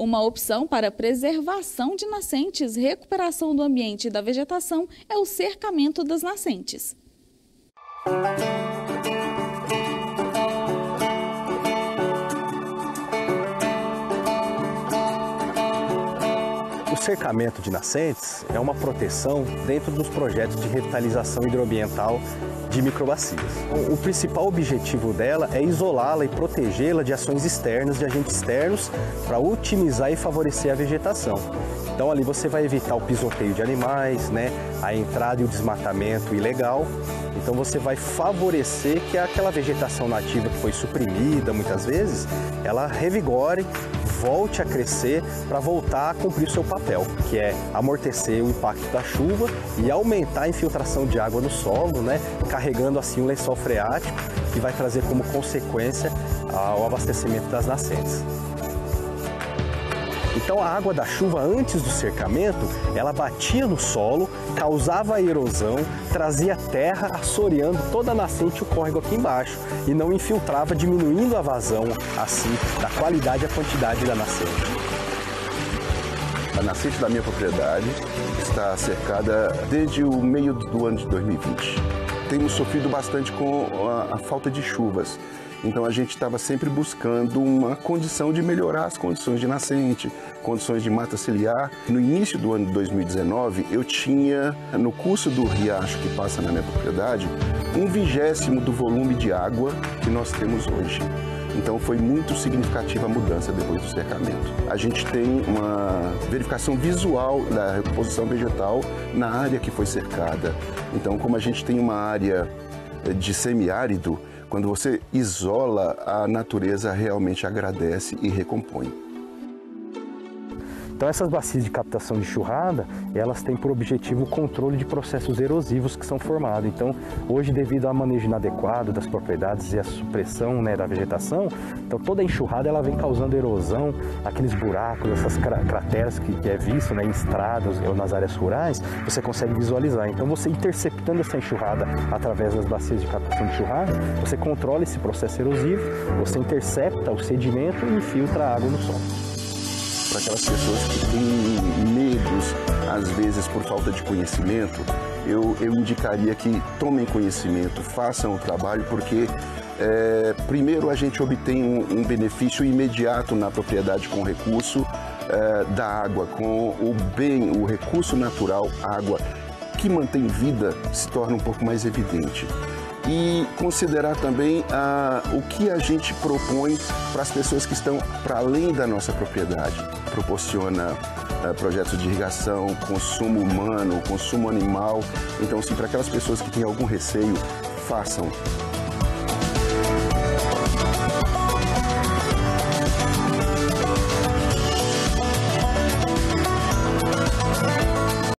Uma opção para preservação de nascentes, recuperação do ambiente e da vegetação é o cercamento das nascentes. O cercamento de nascentes é uma proteção dentro dos projetos de revitalização hidroambiental de microbacias. O principal objetivo dela é isolá-la e protegê-la de ações externas, de agentes externos, para otimizar e favorecer a vegetação. Então ali você vai evitar o pisoteio de animais, né, a entrada e o desmatamento ilegal. Então você vai favorecer que aquela vegetação nativa que foi suprimida muitas vezes, ela revigore, volte a crescer para voltar a cumprir o seu papel, que é amortecer o impacto da chuva e aumentar a infiltração de água no solo, né, carregando assim um lençol freático que vai trazer como consequência o abastecimento das nascentes. Então a água da chuva antes do cercamento, ela batia no solo, causava erosão, trazia terra assoreando toda a nascente e o córrego aqui embaixo e não infiltrava, diminuindo a vazão assim da qualidade e a quantidade da nascente. A nascente da minha propriedade está cercada desde o meio do ano de 2020. Temos sofrido bastante com a, a falta de chuvas. Então a gente estava sempre buscando uma condição de melhorar as condições de nascente, condições de mata ciliar. No início do ano de 2019, eu tinha, no curso do riacho que passa na minha propriedade, um vigésimo do volume de água que nós temos hoje. Então foi muito significativa a mudança depois do cercamento. A gente tem uma verificação visual da reposição vegetal na área que foi cercada. Então, como a gente tem uma área de semiárido, quando você isola, a natureza realmente agradece e recompõe. Então essas bacias de captação de churrada, elas têm por objetivo o controle de processos erosivos que são formados. Então hoje devido ao manejo inadequado das propriedades e a supressão né, da vegetação, então toda enxurrada ela vem causando erosão, aqueles buracos, essas crateras que, que é visto né, em estradas ou nas áreas rurais, você consegue visualizar. Então você interceptando essa enxurrada através das bacias de captação de churrada, você controla esse processo erosivo, você intercepta o sedimento e infiltra a água no solo para aquelas pessoas que têm medos, às vezes por falta de conhecimento, eu, eu indicaria que tomem conhecimento, façam o trabalho, porque é, primeiro a gente obtém um, um, benefício imediato na propriedade com recurso é, da água, com o bem, o recurso natural, água, que mantém vida, se torna um pouco mais evidente e considerar também ah, o que a gente propõe para as pessoas que estão para além da nossa propriedade. Proporciona ah, projetos de irrigação, consumo humano, consumo animal. Então, sim, para aquelas pessoas que têm algum receio, façam.